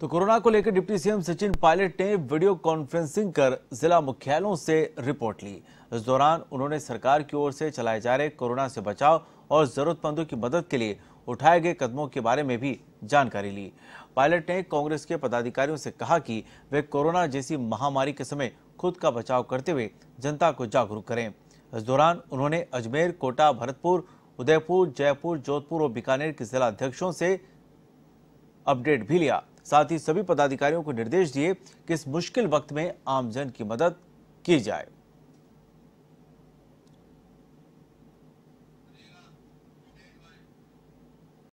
तो कोरोना को लेकर डिप्टी सीएम सचिन पायलट ने वीडियो कॉन्फ्रेंसिंग कर जिला मुख्यालयों से रिपोर्ट ली। इस दौरान उन्होंने सरकार की ओर से चलाए जा रहे कोरोना से बचाव और जरूरतमंदों की मदद के लिए उठाए गए कदमों के बारे में भी जानकारी ली। पायलट ने कांग्रेस के पदाधिकारियों से कहा कि वे कोरोना जैसी महामारी के समय खुद का बचाव करते हुए जनता को जागरूक करें। इस दौरान उन्होंने अजमेर, कोटा, भरतपुर, उदयपुर, जयपुर, जोधपुर और बीकानेर के जिला अध्यक्षों से अपडेट भी लिया। साथ ही सभी पदाधिकारियों को निर्देश दिए कि इस मुश्किल वक्त में आमजन की मदद की जाए।